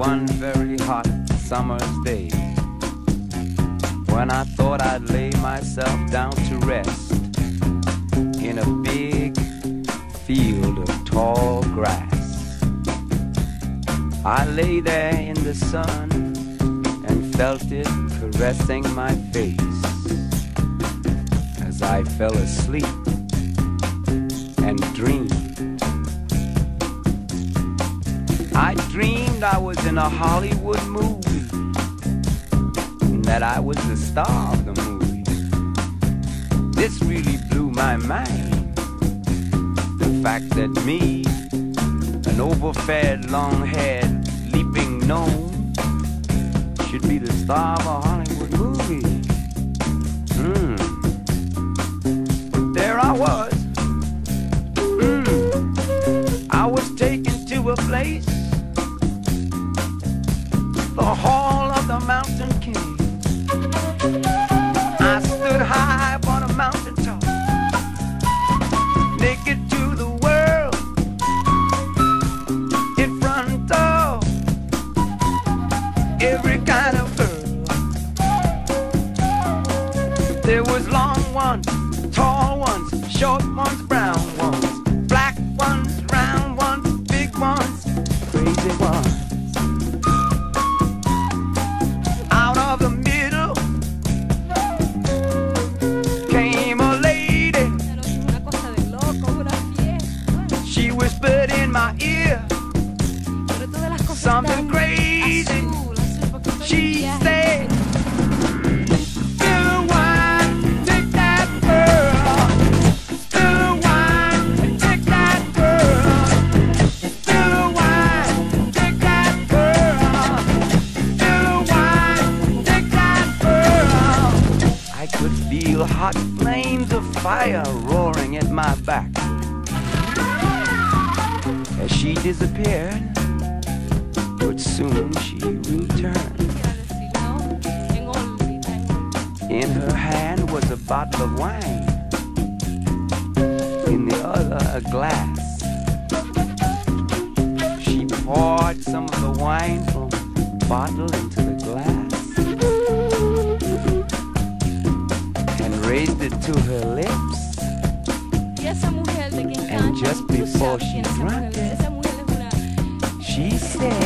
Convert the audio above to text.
one very hot summer's day when I thought I'd lay myself down to rest in a big field of tall grass. I lay there in the sun and felt it caressing my face as I fell asleep dreamed I was in a Hollywood movie and that I was the star of the movie. This really blew my mind. The fact that me, an overfed, long-haired, leaping gnome, should be the star of a Hollywood movie. Hmm. But there I was. Hmm. I was taken to a place There was long ones, tall ones, short ones, brown ones, black ones, round ones, big ones, crazy ones. out of the middle came a lady. Pero es una cosa de loco, una fiesta. She whispered in my ear Pero todas las cosas something crazy. azul, azul, porque estoy en She feel hot flames of fire roaring at my back. As she disappeared, but soon she returned. In her hand was a bottle of wine, in the other, a glass. She poured some of the wine from the bottle into the it to her lips. Y esa mujer de quien And just before she quién es esa drank it, Esa mujer es una She said,